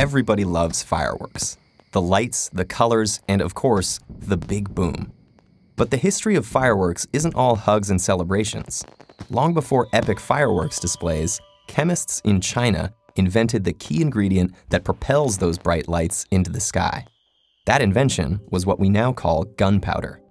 everybody loves fireworks. The lights, the colors, and of course, the big boom. But the history of fireworks isn't all hugs and celebrations. Long before epic fireworks displays, chemists in China invented the key ingredient that propels those bright lights into the sky. That invention was what we now call gunpowder.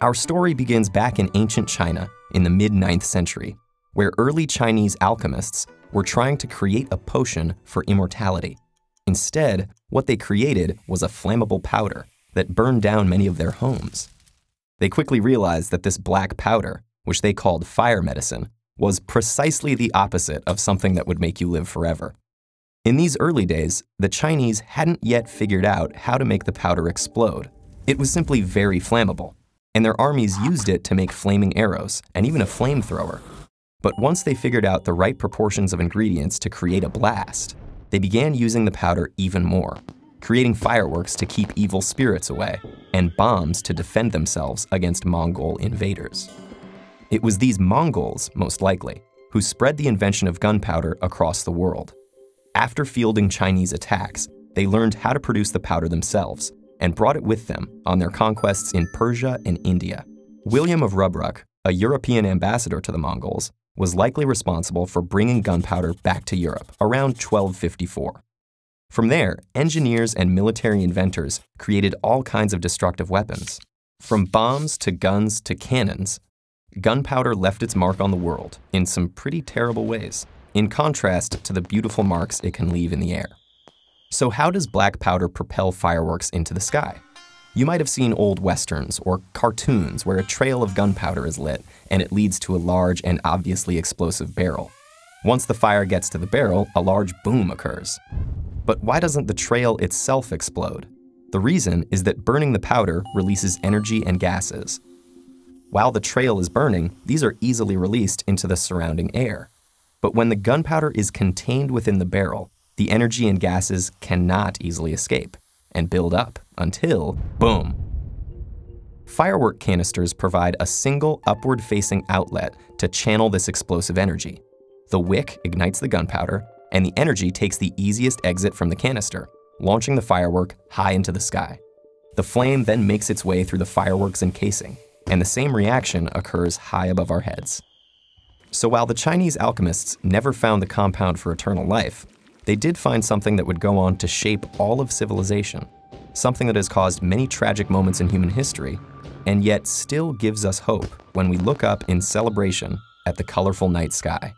Our story begins back in ancient China in the mid 9th century, where early Chinese alchemists were trying to create a potion for immortality. Instead, what they created was a flammable powder that burned down many of their homes. They quickly realized that this black powder, which they called fire medicine, was precisely the opposite of something that would make you live forever. In these early days, the Chinese hadn't yet figured out how to make the powder explode. It was simply very flammable, and their armies used it to make flaming arrows and even a flamethrower. But once they figured out the right proportions of ingredients to create a blast, they began using the powder even more, creating fireworks to keep evil spirits away and bombs to defend themselves against Mongol invaders. It was these Mongols, most likely, who spread the invention of gunpowder across the world. After fielding Chinese attacks, they learned how to produce the powder themselves and brought it with them on their conquests in Persia and India. William of Rubruck, a European ambassador to the Mongols, was likely responsible for bringing gunpowder back to Europe around 1254. From there, engineers and military inventors created all kinds of destructive weapons. From bombs to guns to cannons, gunpowder left its mark on the world in some pretty terrible ways, in contrast to the beautiful marks it can leave in the air. So how does black powder propel fireworks into the sky? You might have seen old westerns or cartoons where a trail of gunpowder is lit and it leads to a large and obviously explosive barrel. Once the fire gets to the barrel, a large boom occurs. But why doesn't the trail itself explode? The reason is that burning the powder releases energy and gases. While the trail is burning, these are easily released into the surrounding air. But when the gunpowder is contained within the barrel, the energy and gases cannot easily escape and build up until, boom. Firework canisters provide a single upward facing outlet to channel this explosive energy. The wick ignites the gunpowder, and the energy takes the easiest exit from the canister, launching the firework high into the sky. The flame then makes its way through the fireworks encasing, and the same reaction occurs high above our heads. So while the Chinese alchemists never found the compound for eternal life, they did find something that would go on to shape all of civilization, something that has caused many tragic moments in human history, and yet still gives us hope when we look up in celebration at the colorful night sky.